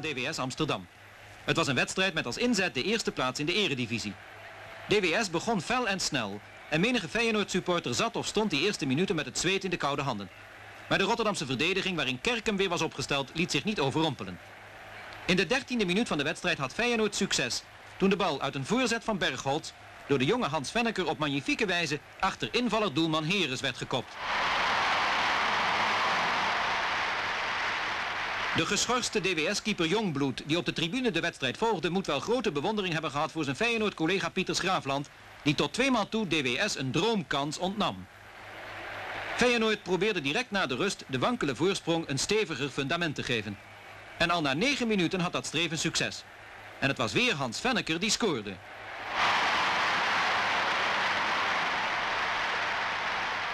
DWS Amsterdam. Het was een wedstrijd met als inzet de eerste plaats in de eredivisie. DWS begon fel en snel en menige Feyenoord-supporter zat of stond die eerste minuten met het zweet in de koude handen. Maar de Rotterdamse verdediging waarin Kerkem weer was opgesteld liet zich niet overrompelen. In de dertiende minuut van de wedstrijd had Feyenoord succes toen de bal uit een voorzet van Bergholz door de jonge Hans Venneker op magnifieke wijze achter invaller doelman Heres werd gekopt. De geschorste DWS-keeper Jongbloed, die op de tribune de wedstrijd volgde, moet wel grote bewondering hebben gehad voor zijn Feyenoord-collega Pieters Graafland, die tot tweemaal toe DWS een droomkans ontnam. Feyenoord probeerde direct na de rust de wankele voorsprong een steviger fundament te geven. En al na negen minuten had dat streven succes. En het was weer Hans Venneker die scoorde.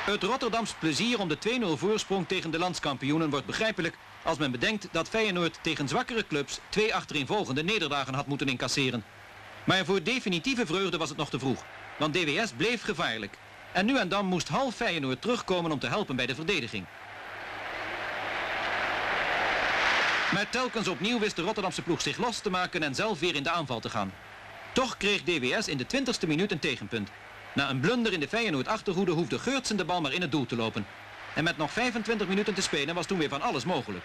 Het Rotterdams plezier om de 2-0 voorsprong tegen de landskampioenen wordt begrijpelijk als men bedenkt dat Feyenoord tegen zwakkere clubs twee achtereenvolgende nederlagen had moeten incasseren. Maar voor definitieve vreugde was het nog te vroeg, want DWS bleef gevaarlijk. En nu en dan moest half Feyenoord terugkomen om te helpen bij de verdediging. Maar telkens opnieuw wist de Rotterdamse ploeg zich los te maken en zelf weer in de aanval te gaan. Toch kreeg DWS in de 20ste minuut een tegenpunt. Na een blunder in de Feyenoord achterhoede hoefde Geurtsen de bal maar in het doel te lopen. En met nog 25 minuten te spelen was toen weer van alles mogelijk.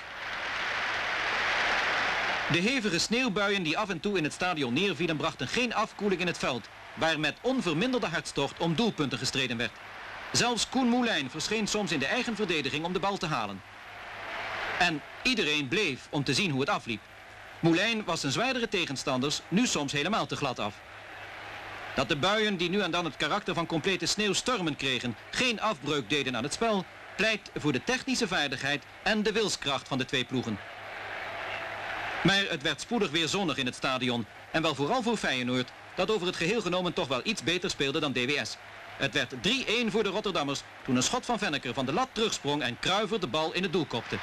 De hevige sneeuwbuien die af en toe in het stadion neervielen brachten geen afkoeling in het veld, waar met onverminderde hartstocht om doelpunten gestreden werd. Zelfs Koen Moulijn verscheen soms in de eigen verdediging om de bal te halen. En iedereen bleef om te zien hoe het afliep. Moulijn was zijn zwaardere tegenstanders nu soms helemaal te glad af. Dat de buien die nu en dan het karakter van complete sneeuwstormen kregen geen afbreuk deden aan het spel, pleit voor de technische vaardigheid en de wilskracht van de twee ploegen. Maar het werd spoedig weer zonnig in het stadion en wel vooral voor Feyenoord, dat over het geheel genomen toch wel iets beter speelde dan DWS. Het werd 3-1 voor de Rotterdammers toen een schot van Venneker van de lat terugsprong en Kruiver de bal in het doel kopte.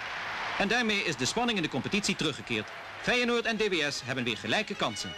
En daarmee is de spanning in de competitie teruggekeerd. Feyenoord en DWS hebben weer gelijke kansen.